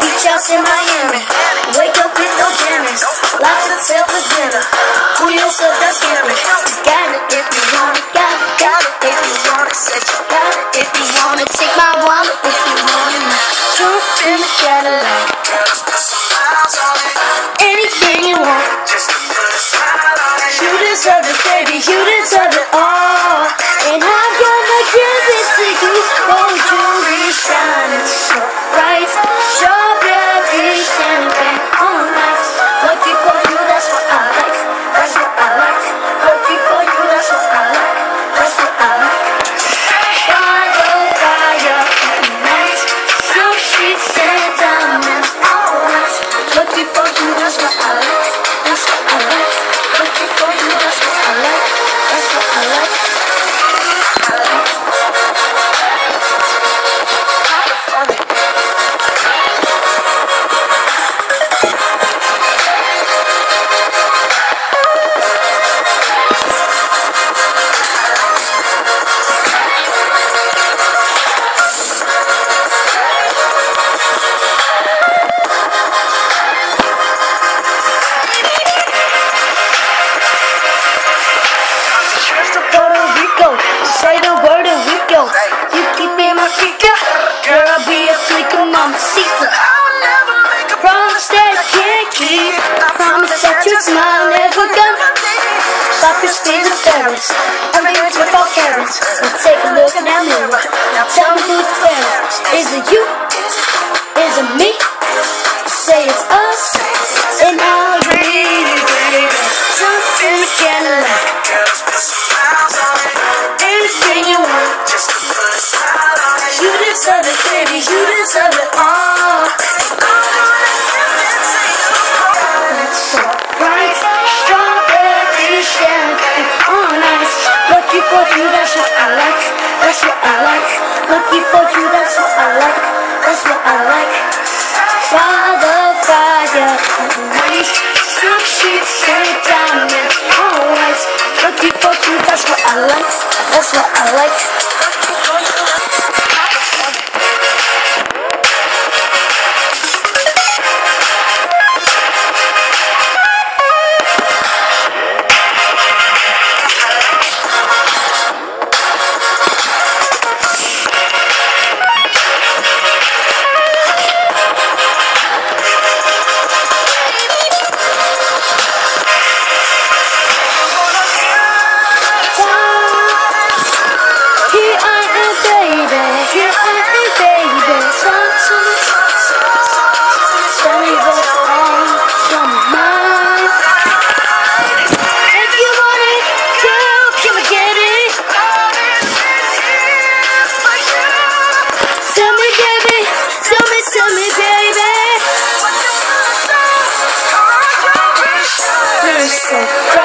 Beach house in Miami. Wake up with no jammies. Life itself is dinner. Who you said that's scary? Christine of Paris. Every year's with all carrots. Let's take a look in our mirror. Now tell me who's the fairest. Is it you like So.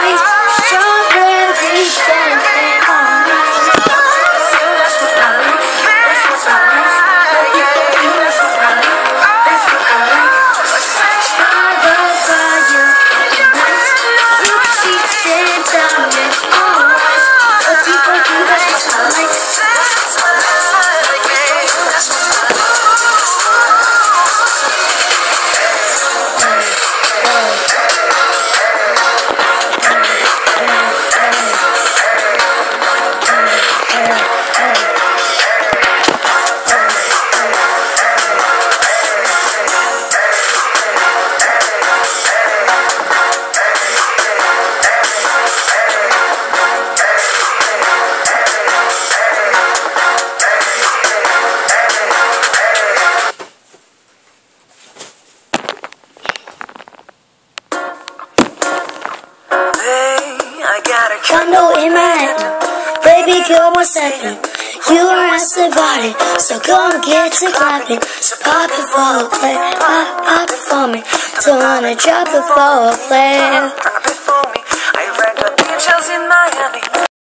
baby, come one second. You are somebody, so go and get to clapping. So pop it for a play, pop, pop it for me. Don't wanna drop it for a play. Pop it for me. I read the details in